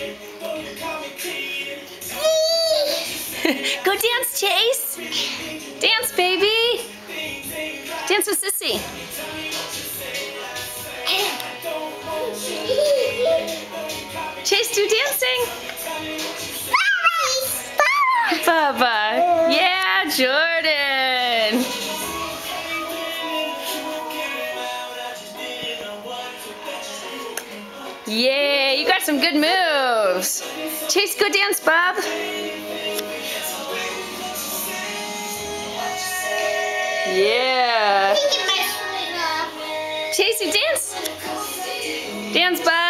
Go dance, Chase. Dance, baby. Dance with Sissy. Chase, do dancing. Bubba. Yeah, Jordan. Yeah, you got some good moves. Chase, go dance, Bob. Yeah. Chase, you dance. Dance, Bob.